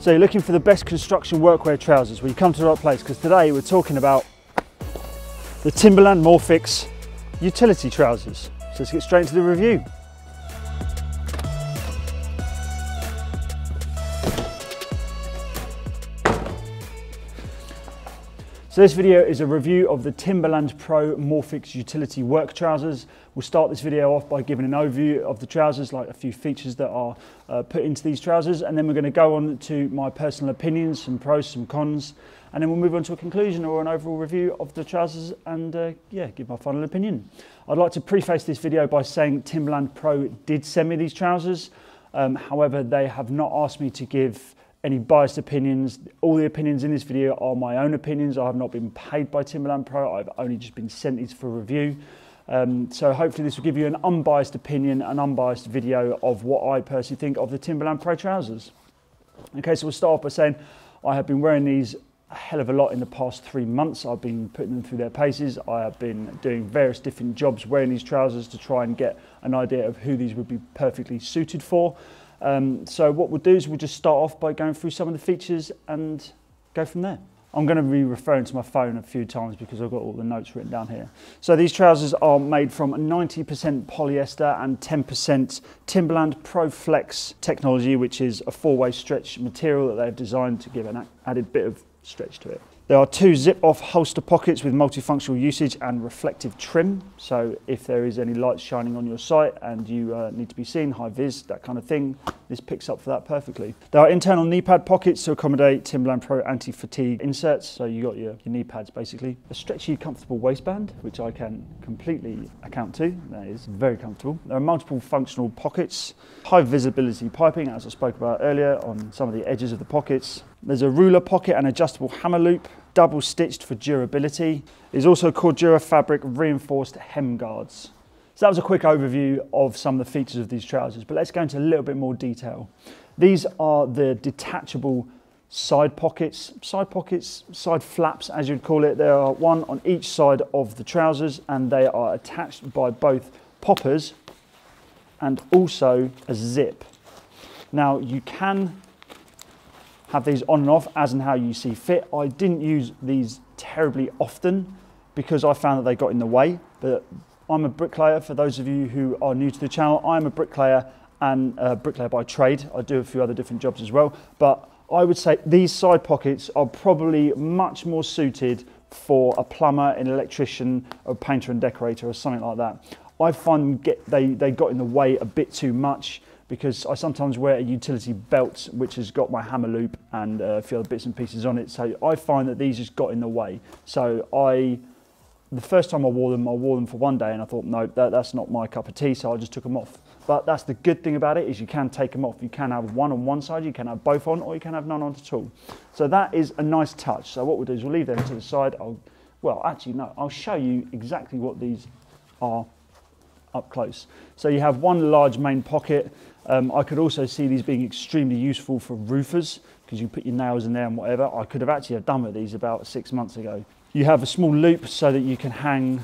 So you're looking for the best construction workwear trousers, well you come to the right place because today we're talking about the Timberland Morphix utility trousers. So let's get straight into the review. This video is a review of the Timberland Pro Morphix Utility Work Trousers. We'll start this video off by giving an overview of the trousers, like a few features that are uh, put into these trousers, and then we're going to go on to my personal opinions, some pros, some cons, and then we'll move on to a conclusion or an overall review of the trousers and uh, yeah, give my final opinion. I'd like to preface this video by saying Timberland Pro did send me these trousers. Um, however, they have not asked me to give any biased opinions. All the opinions in this video are my own opinions. I have not been paid by Timberland Pro. I've only just been sent these for review. Um, so hopefully this will give you an unbiased opinion, an unbiased video of what I personally think of the Timberland Pro trousers. Okay, so we'll start off by saying I have been wearing these a hell of a lot in the past three months. I've been putting them through their paces. I have been doing various different jobs wearing these trousers to try and get an idea of who these would be perfectly suited for. Um, so what we'll do is we'll just start off by going through some of the features and go from there. I'm going to be referring to my phone a few times because I've got all the notes written down here. So these trousers are made from 90% polyester and 10% Timberland ProFlex technology, which is a four-way stretch material that they've designed to give an added bit of stretch to it. There are two zip-off holster pockets with multifunctional usage and reflective trim. So if there is any light shining on your site and you uh, need to be seen, high vis, that kind of thing, this picks up for that perfectly. There are internal knee pad pockets to accommodate Timberland Pro anti-fatigue inserts. So you got your, your knee pads basically. A stretchy, comfortable waistband, which I can completely account to. That is very comfortable. There are multiple functional pockets, high visibility piping, as I spoke about earlier, on some of the edges of the pockets. There's a ruler pocket and adjustable hammer loop double stitched for durability. It's also Cordura fabric reinforced hem guards. So that was a quick overview of some of the features of these trousers, but let's go into a little bit more detail. These are the detachable side pockets, side pockets, side flaps as you'd call it. There are one on each side of the trousers and they are attached by both poppers and also a zip. Now you can have these on and off as and how you see fit. I didn't use these terribly often because I found that they got in the way, but I'm a bricklayer. For those of you who are new to the channel, I'm a bricklayer and a bricklayer by trade. I do a few other different jobs as well, but I would say these side pockets are probably much more suited for a plumber, an electrician, a painter and decorator or something like that. I find get, they, they got in the way a bit too much because I sometimes wear a utility belt which has got my hammer loop and a few other bits and pieces on it. So I find that these just got in the way. So I, the first time I wore them, I wore them for one day and I thought, no, that, that's not my cup of tea. So I just took them off. But that's the good thing about it is you can take them off. You can have one on one side, you can have both on, or you can have none on at all. So that is a nice touch. So what we'll do is we'll leave them to the side. I'll, well, actually, no, I'll show you exactly what these are up close. So you have one large main pocket um, I could also see these being extremely useful for roofers because you put your nails in there and whatever. I could have actually have done with these about six months ago. You have a small loop so that you can hang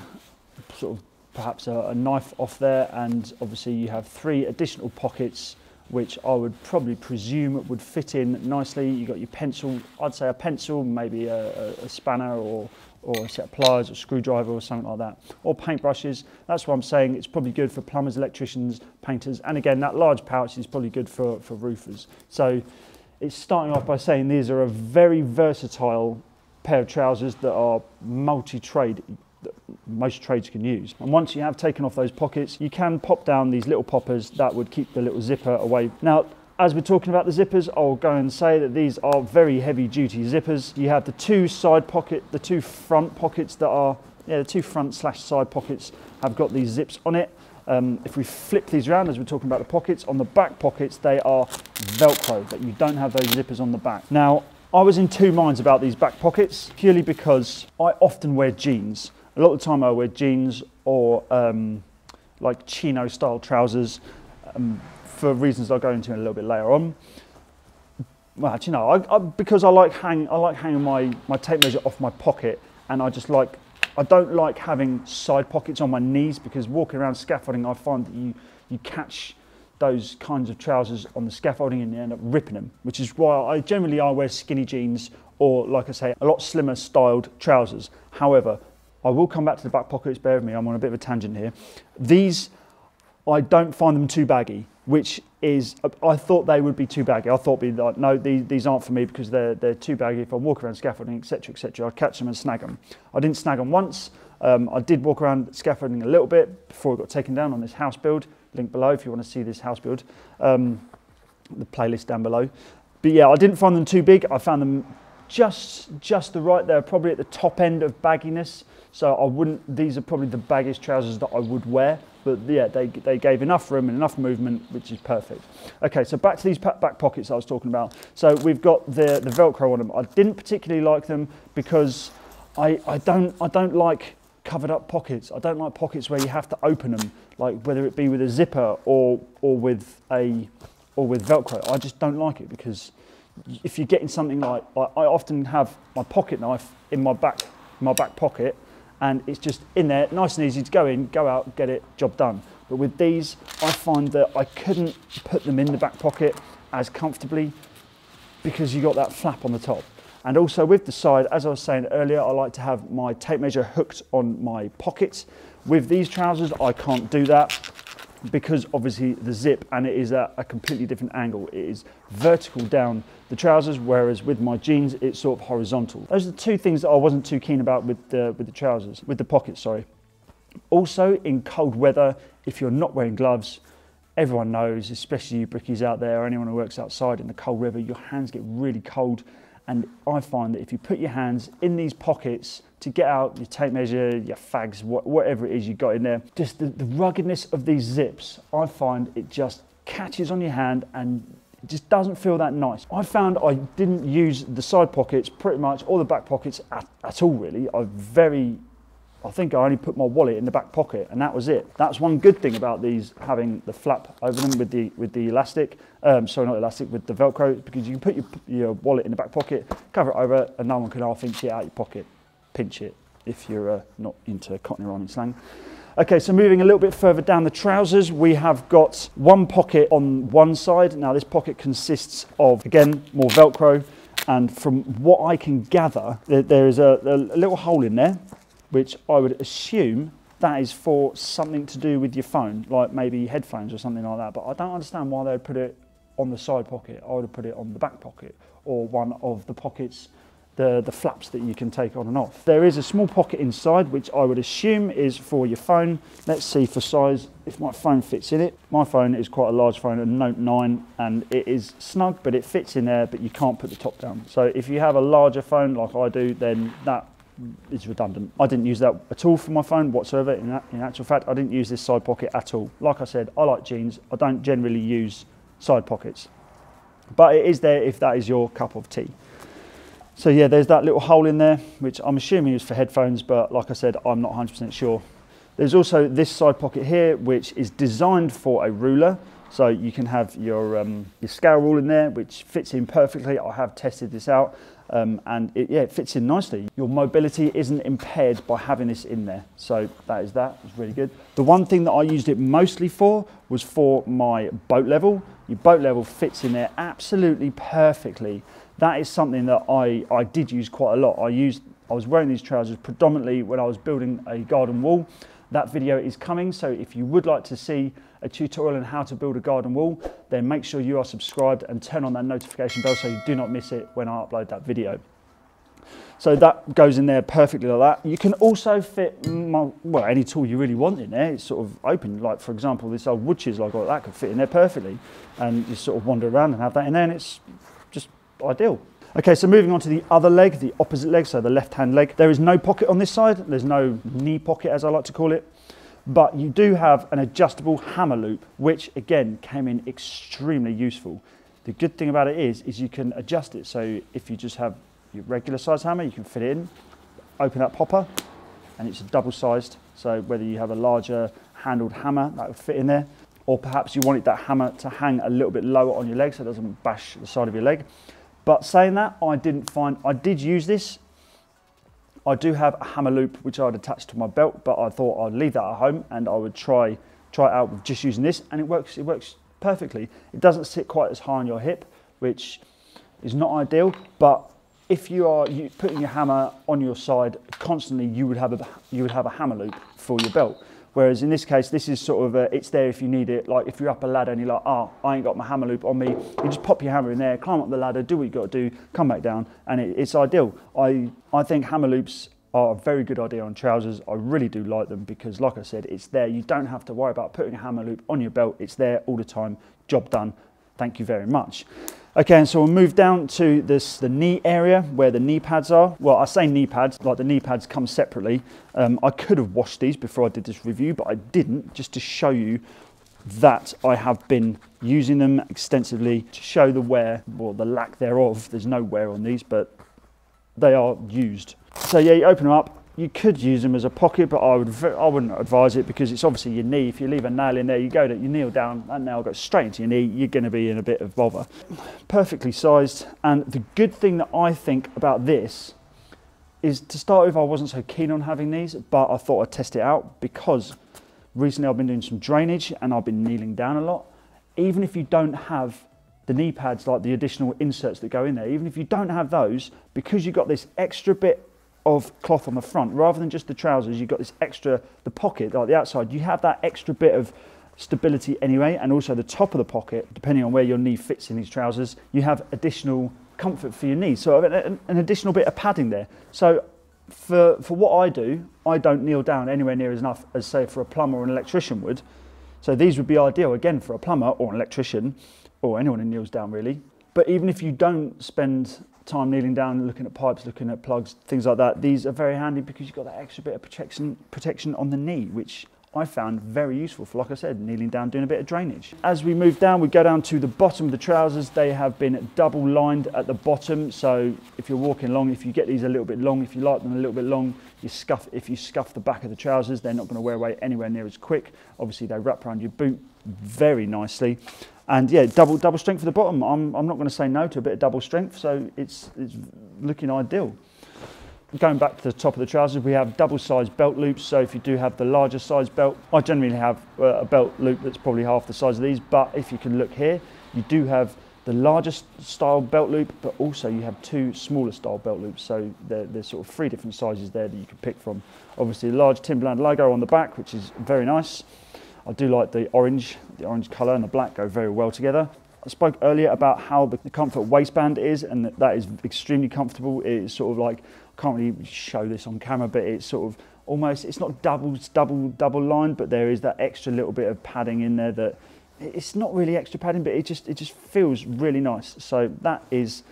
sort of perhaps a, a knife off there and obviously you have three additional pockets which I would probably presume would fit in nicely. You've got your pencil, I'd say a pencil, maybe a, a, spanner or, or a set of pliers or screwdriver or something like that. Or paintbrushes. That's what I'm saying. It's probably good for plumbers, electricians, painters. And again, that large pouch is probably good for, for roofers. So it's starting off by saying these are a very versatile pair of trousers that are multi-trade that most trades can use. And once you have taken off those pockets, you can pop down these little poppers that would keep the little zipper away. Now, as we're talking about the zippers, I'll go and say that these are very heavy duty zippers. You have the two side pocket, the two front pockets that are, yeah, the two front slash side pockets have got these zips on it. Um, if we flip these around, as we're talking about the pockets, on the back pockets, they are Velcro, that you don't have those zippers on the back. Now, I was in two minds about these back pockets, purely because I often wear jeans. A lot of the time I wear jeans or um, like chino style trousers um, for reasons I'll go into in a little bit later on. Well, you know, I, I, because I like hang, I like hanging my, my tape measure off my pocket and I just like, I don't like having side pockets on my knees because walking around scaffolding, I find that you, you catch those kinds of trousers on the scaffolding and you end up ripping them, which is why I generally I wear skinny jeans or like I say, a lot slimmer styled trousers. However, I will come back to the back pockets, bear with me, I'm on a bit of a tangent here. These, I don't find them too baggy, which is, I thought they would be too baggy. I thought, be like, no, these, these aren't for me because they're, they're too baggy. If I walk around scaffolding, etc., etc., I'd catch them and snag them. I didn't snag them once. Um, I did walk around scaffolding a little bit before it got taken down on this house build. Link below if you want to see this house build. Um, the playlist down below. But yeah, I didn't find them too big. I found them just just the right. They're probably at the top end of bagginess. So I wouldn't. These are probably the baggiest trousers that I would wear. But yeah, they, they gave enough room and enough movement, which is perfect. Okay, so back to these back pockets I was talking about. So we've got the the Velcro on them. I didn't particularly like them because I I don't I don't like covered up pockets. I don't like pockets where you have to open them, like whether it be with a zipper or or with a or with Velcro. I just don't like it because if you're getting something like, I, I often have my pocket knife in my back, my back pocket, and it's just in there, nice and easy to go in, go out, get it, job done. But with these, I find that I couldn't put them in the back pocket as comfortably because you got that flap on the top. And also with the side, as I was saying earlier, I like to have my tape measure hooked on my pockets. With these trousers, I can't do that because obviously the zip and it is at a completely different angle. It is vertical down the trousers, whereas with my jeans, it's sort of horizontal. Those are the two things that I wasn't too keen about with the, with the trousers, with the pockets, sorry. Also in cold weather, if you're not wearing gloves, everyone knows, especially you brickies out there or anyone who works outside in the cold weather, your hands get really cold and I find that if you put your hands in these pockets to get out your tape measure, your fags, whatever it is you got in there, just the, the ruggedness of these zips, I find it just catches on your hand and it just doesn't feel that nice. I found I didn't use the side pockets pretty much, or the back pockets at, at all really. I very I think I only put my wallet in the back pocket and that was it. That's one good thing about these having the flap over them with the with the elastic. Um, sorry, not elastic, with the Velcro because you can put your, your wallet in the back pocket, cover it over, and no one can half inch it out your pocket, pinch it if you're uh, not into Cockney rhyming slang. Okay, so moving a little bit further down the trousers, we have got one pocket on one side. Now this pocket consists of, again, more Velcro. And from what I can gather, there, there is a, a little hole in there which I would assume that is for something to do with your phone, like maybe headphones or something like that. But I don't understand why they would put it on the side pocket. I would have put it on the back pocket or one of the pockets, the, the flaps that you can take on and off. There is a small pocket inside, which I would assume is for your phone. Let's see for size if my phone fits in it. My phone is quite a large phone, a Note 9, and it is snug, but it fits in there, but you can't put the top down. So if you have a larger phone like I do, then that is redundant. I didn't use that at all for my phone whatsoever. In, that, in actual fact, I didn't use this side pocket at all. Like I said, I like jeans. I don't generally use side pockets. But it is there if that is your cup of tea. So yeah, there's that little hole in there, which I'm assuming is for headphones, but like I said, I'm not 100% sure. There's also this side pocket here, which is designed for a ruler. So you can have your, um, your scale rule in there, which fits in perfectly. I have tested this out. Um, and it, yeah, it fits in nicely. Your mobility isn't impaired by having this in there. So that is that, it's really good. The one thing that I used it mostly for was for my boat level. Your boat level fits in there absolutely perfectly. That is something that I, I did use quite a lot. I used, I was wearing these trousers predominantly when I was building a garden wall. That video is coming, so if you would like to see a tutorial on how to build a garden wall, then make sure you are subscribed and turn on that notification bell so you do not miss it when I upload that video. So that goes in there perfectly like that. You can also fit, my, well, any tool you really want in there. It's sort of open. Like for example, this old wood chisel I got, that could fit in there perfectly. And you sort of wander around and have that in there and it's just ideal. Okay, so moving on to the other leg, the opposite leg, so the left-hand leg. There is no pocket on this side. There's no knee pocket, as I like to call it. But you do have an adjustable hammer loop, which again came in extremely useful. The good thing about it is, is you can adjust it. So if you just have your regular size hammer, you can fit it in, open that popper, and it's double sized. So whether you have a larger handled hammer, that would fit in there, or perhaps you wanted that hammer to hang a little bit lower on your leg so it doesn't bash the side of your leg. But saying that, I didn't find, I did use this. I do have a hammer loop which I'd attach to my belt, but I thought I'd leave that at home and I would try try it out with just using this, and it works. It works perfectly. It doesn't sit quite as high on your hip, which is not ideal, but if you are putting your hammer on your side constantly, you would have a you would have a hammer loop for your belt. Whereas in this case, this is sort of a, it's there if you need it. Like if you're up a ladder and you're like, oh, I ain't got my hammer loop on me, you just pop your hammer in there, climb up the ladder, do what you got to do, come back down, and it, it's ideal. I I think hammer loops are a very good idea on trousers. I really do like them because, like I said, it's there. You don't have to worry about putting a hammer loop on your belt. It's there all the time. Job done. Thank you very much. Okay, and so we'll move down to this the knee area where the knee pads are. Well, I say knee pads, like the knee pads come separately. Um, I could have washed these before I did this review, but I didn't, just to show you that I have been using them extensively to show the wear, or the lack thereof. There's no wear on these, but they are used. So yeah, you open them up, you could use them as a pocket, but I would I wouldn't advise it because it's obviously your knee. If you leave a nail in there, you go to you kneel down, that nail goes straight into your knee. You're going to be in a bit of bother. Perfectly sized, and the good thing that I think about this is to start with, I wasn't so keen on having these, but I thought I'd test it out because recently I've been doing some drainage and I've been kneeling down a lot. Even if you don't have the knee pads, like the additional inserts that go in there, even if you don't have those, because you've got this extra bit of cloth on the front. Rather than just the trousers you've got this extra the pocket like the outside you have that extra bit of stability anyway and also the top of the pocket depending on where your knee fits in these trousers you have additional comfort for your knees so an, an additional bit of padding there. So for for what I do I don't kneel down anywhere near as enough as say for a plumber or an electrician would. So these would be ideal again for a plumber or an electrician or anyone who kneels down really but even if you don't spend time kneeling down, and looking at pipes, looking at plugs, things like that, these are very handy because you've got that extra bit of protection, protection on the knee, which I found very useful for, like I said, kneeling down, doing a bit of drainage. As we move down, we go down to the bottom of the trousers. They have been double lined at the bottom. So if you're walking along, if you get these a little bit long, if you like them a little bit long, you scuff, if you scuff the back of the trousers, they're not going to wear away anywhere near as quick. Obviously, they wrap around your boot very nicely. And yeah, double double strength for the bottom. I'm, I'm not going to say no to a bit of double strength, so it's, it's looking ideal. Going back to the top of the trousers, we have double size belt loops. So if you do have the larger size belt, I generally have uh, a belt loop that's probably half the size of these. But if you can look here, you do have the largest style belt loop, but also you have two smaller style belt loops. So there's sort of three different sizes there that you can pick from. Obviously, a large Timberland logo on the back, which is very nice. I do like the orange, the orange colour and the black go very well together. I spoke earlier about how the, comfort waistband is and that, that is extremely comfortable. It's sort of like, I can't really show this on camera, but it's sort of almost, it's not double, double, double lined, but there is that extra little bit of padding in there that it's not really extra padding, but it just, it just feels really nice. So that is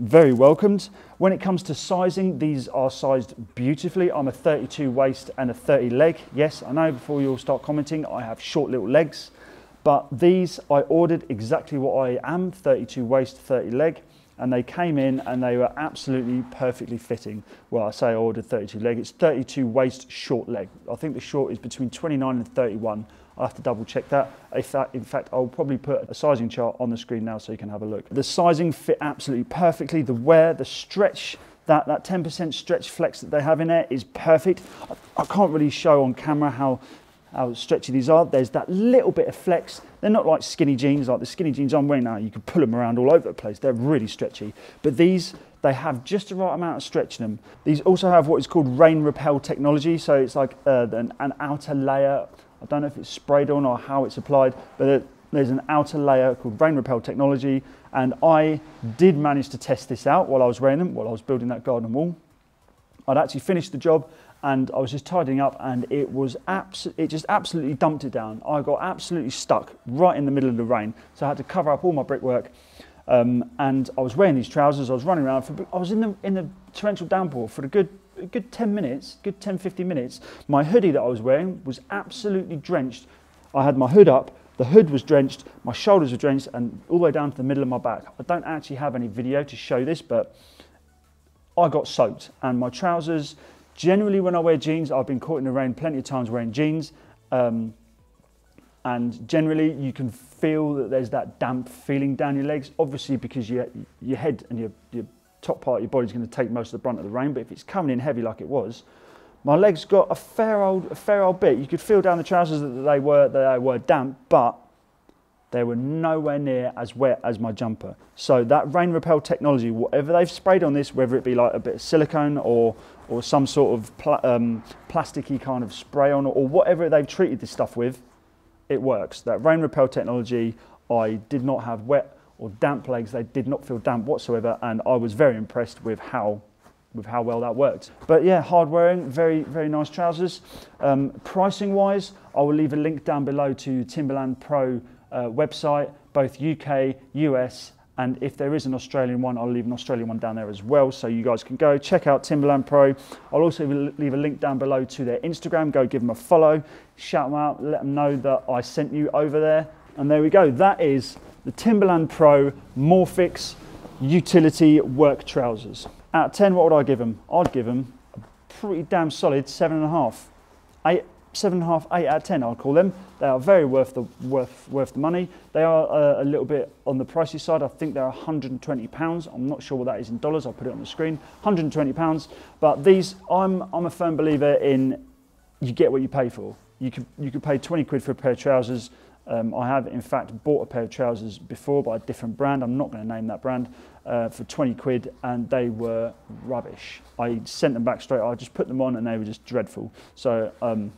very welcomed. When it comes to sizing, these are sized beautifully. I'm a 32 waist and a 30 leg. Yes, I know before you all start commenting, I have short little legs, but these I ordered exactly what I am, 32 waist, 30 leg, and they came in and they were absolutely perfectly fitting. Well, I say I ordered 32 leg, it's 32 waist, short leg. I think the short is between 29 and 31. I'll have to double check that. If that, In fact, I'll probably put a sizing chart on the screen now so you can have a look. The sizing fit absolutely perfectly. The wear, the stretch, that, that 10% stretch flex that they have in there is perfect. I, I can't really show on camera how, how stretchy these are. There's that little bit of flex. They're not like skinny jeans, like the skinny jeans I'm wearing now. You can pull them around all over the place. They're really stretchy. But these, they have just the right amount of stretch in them. These also have what is called rain repel technology. So it's like uh, an, an outer layer I don't know if it's sprayed on or how it's applied, but there's an outer layer called rain repel technology. And I did manage to test this out while I was wearing them, while I was building that garden wall. I'd actually finished the job and I was just tidying up and it was abs- it just absolutely dumped it down. I got absolutely stuck right in the middle of the rain. So I had to cover up all my brickwork. Um, and I was wearing these trousers, I was running around for, I was in the, in the torrential downpour for a good a good 10 minutes, good 10, 15 minutes, my hoodie that I was wearing was absolutely drenched. I had my hood up, the hood was drenched, my shoulders were drenched, and all the way down to the middle of my back. I don't actually have any video to show this, but I got soaked. And my trousers, generally when I wear jeans, I've been caught in the rain plenty of times wearing jeans. Um, and generally you can feel that there's that damp feeling down your legs, obviously because your, your head and your, your top part of your body's going to take most of the brunt of the rain, but if it's coming in heavy like it was, my legs got a fair old, a fair old bit. You could feel down the trousers that they were, that they were damp, but they were nowhere near as wet as my jumper. So that rain repel technology, whatever they've sprayed on this, whether it be like a bit of silicone or, or some sort of pl- um, plasticky kind of spray on or whatever they've treated this stuff with, it works. That rain repel technology, I did not have wet or damp legs. They did not feel damp whatsoever. And I was very impressed with how with how well that worked. But yeah, hard wearing, very, very nice trousers. Um, pricing wise, I will leave a link down below to Timberland Pro uh, website, both UK, US, and if there is an Australian one, I'll leave an Australian one down there as well. So you guys can go check out Timberland Pro. I'll also leave a link down below to their Instagram. Go give them a follow, shout them out, let them know that I sent you over there. And there we go. That is the Timberland Pro Morphix utility work trousers. Out of 10, what would I give them? I'd give them a pretty damn solid seven and a half. Eight, seven and a half, eight out of 10, I'll call them. They are very worth the, worth, worth the money. They are uh, a little bit on the pricey side. I think they're 120 pounds. I'm not sure what that is in dollars. I'll put it on the screen. 120 pounds. But these, I'm, I'm a firm believer in you get what you pay for. You could, you could pay 20 quid for a pair of trousers. Um, I have, in fact, bought a pair of trousers before by a different brand. I'm not going to name that brand uh, for 20 quid, and they were rubbish. I sent them back straight. I just put them on, and they were just dreadful. So um,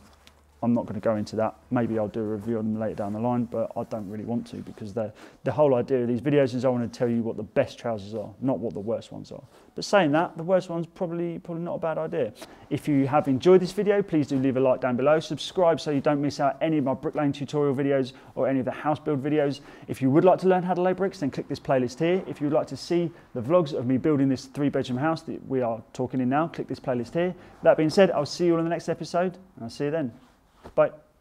I'm not going to go into that. Maybe I'll do a review on them later down the line, but I don't really want to because the whole idea of these videos is I want to tell you what the best trousers are, not what the worst ones are. But saying that, the worst one's probably probably not a bad idea. If you have enjoyed this video, please do leave a like down below. Subscribe so you don't miss out any of my bricklaying tutorial videos or any of the house build videos. If you would like to learn how to lay bricks, then click this playlist here. If you would like to see the vlogs of me building this three bedroom house that we are talking in now, click this playlist here. That being said, I'll see you all in the next episode, and I'll see you then. Bye.